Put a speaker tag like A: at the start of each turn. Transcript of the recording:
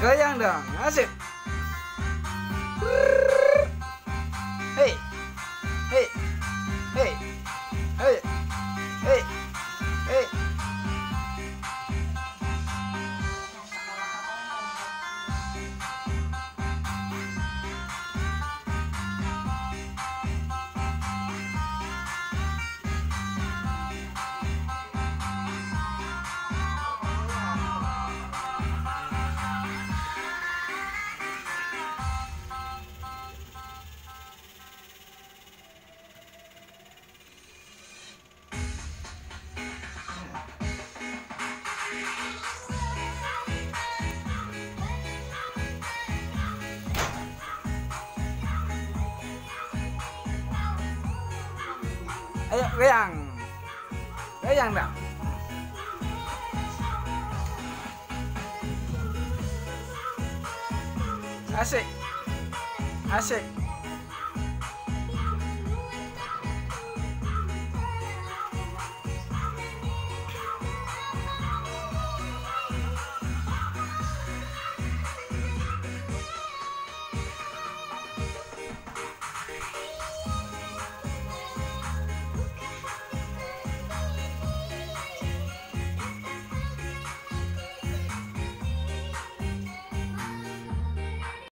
A: goyang dong asik Ayo goyang. Goyang dong. Asik. Asik.